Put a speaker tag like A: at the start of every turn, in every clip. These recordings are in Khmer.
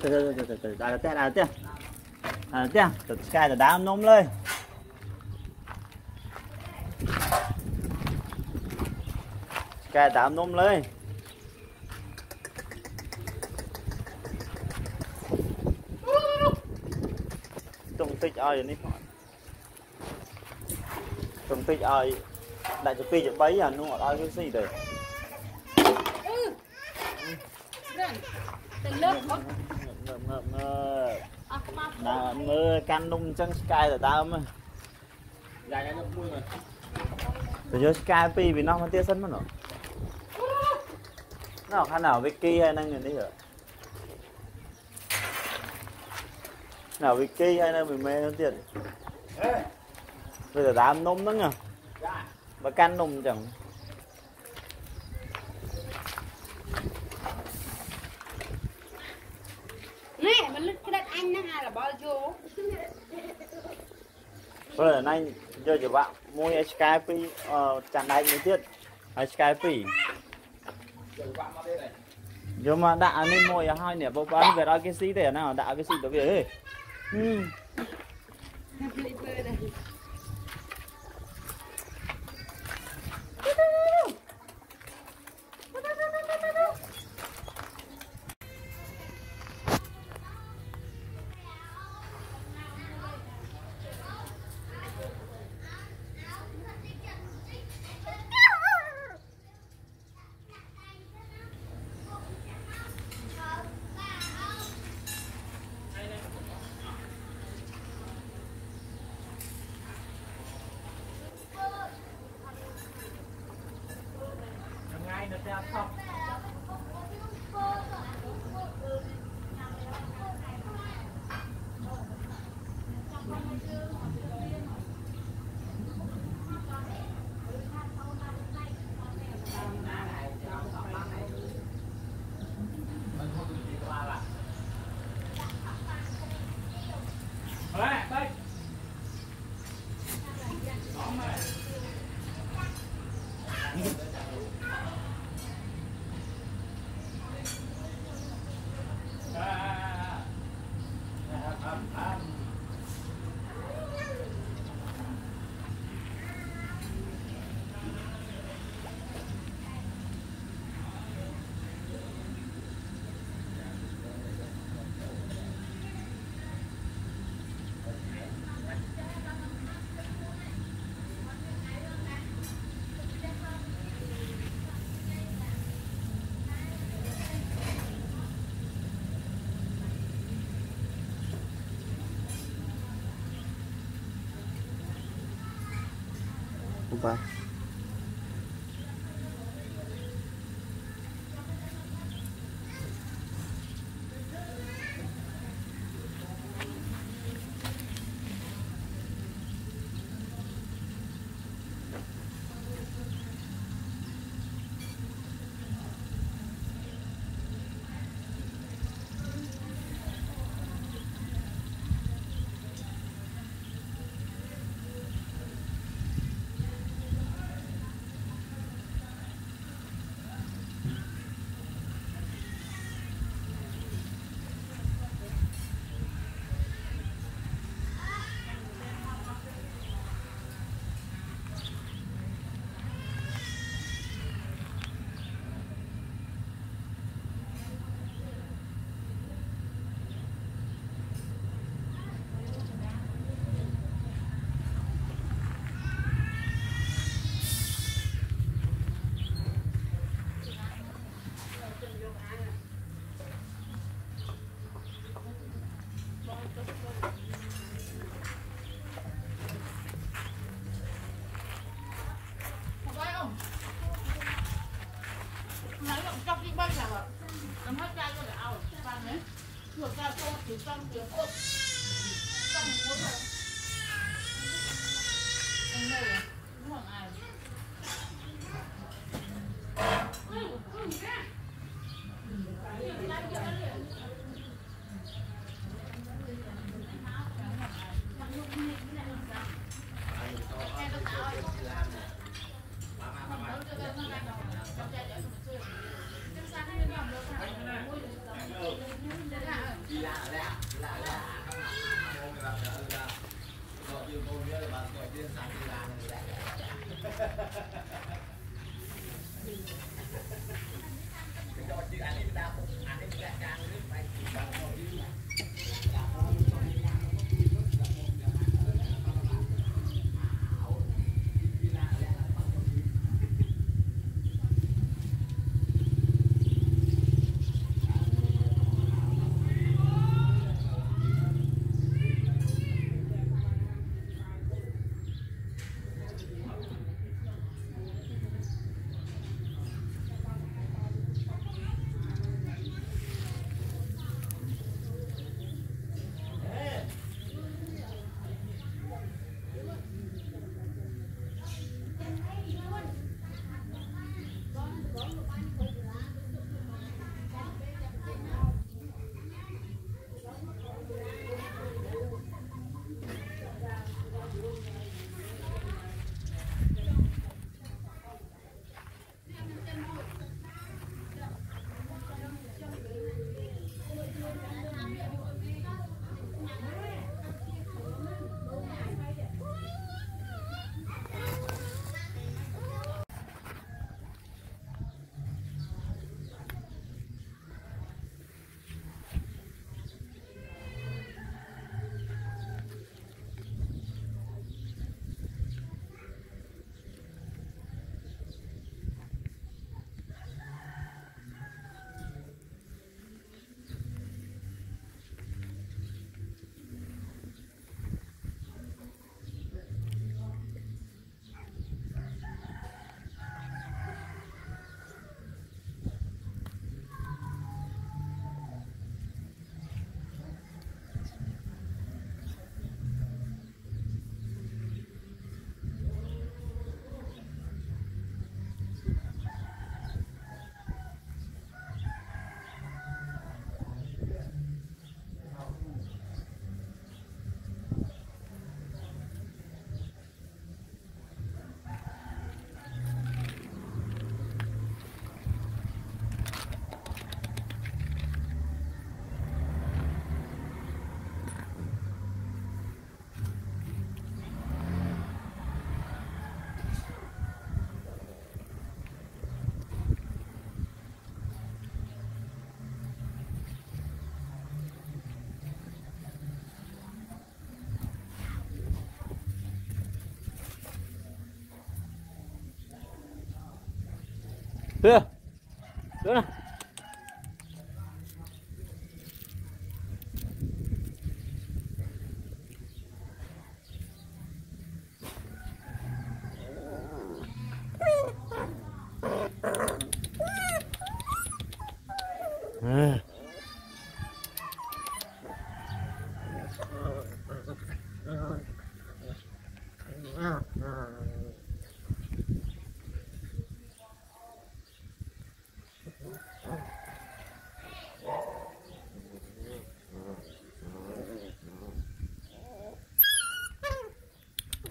A: ទៅទៅទៅទៅដល់ផ្ទះដល់ផ្ទះដល់ផ្ទះទៅឆ្កែទៅដើមនំលើឆ្កែដើមនំលើទុំតិចឲ្យនេះផងទុំតិចឲ្យដាក់ទៅ2ទៅ3អានោះអត់ឲ្យវាស៊ីទេ
B: ទៅលើកអត់
A: ងើបងើបងើប
B: អស់ខ្មៅ
A: ដើរមើលកាន់នំអញ្ចឹងឆ្កែទៅដើមហ្នឹង
C: យ៉ាយ៉ាយកមួយមក
A: ទៅយកឆ្កែពីរពីនោះមកទៀតសិនមកនោះនោះខាងណាវិគីហើយនឹងនេះហ៎ណាវិគីហើយនៅមីមេនោះទៀតទៅទៅដើមនំហ្នឹងហ៎បើកាន់នំអញ្ចឹង
B: នេះมันលឹកក្តិត អញហ្នឹងអារបល់យោ
A: ព្រោះណៃយកច្បាក់មួយឲ្យឆ្កែពីរអឺចាន់ដែកមួយទៀតហើយឆ្កែពីរ
C: យកបាក់មកទៀតហើយ
A: យកមកដាក់អានេះមួយឲ្យហើយនេះបើបើវាឲ្យគេស៊ីទេអាហ្នឹងដាក់ឲ្យវាស៊ីទៅវាហេ
B: 好。拜
C: ថ្ងៃនៅផ្ទះថប់
A: បាទ
B: ហើយចប់ទីបាញ់ចាំអត់ខ្ញុំហត់ចាយទៅឲ្យបានទេមកចាទៅទីសំទៅអត់សំមួយទៅអញនៅមកអាយ
C: យ
B: เรียนสายกีฬาเลยแหละ
A: Đưa. Đưa nào. À.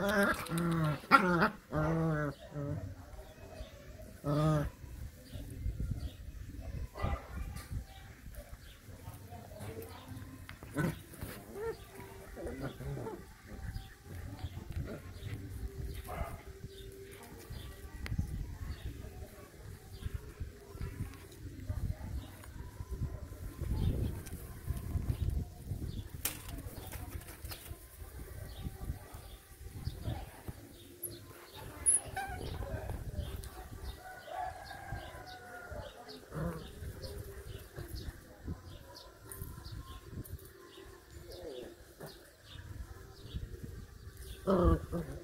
D: 아, 아, 아, 아, 아. Uh-huh.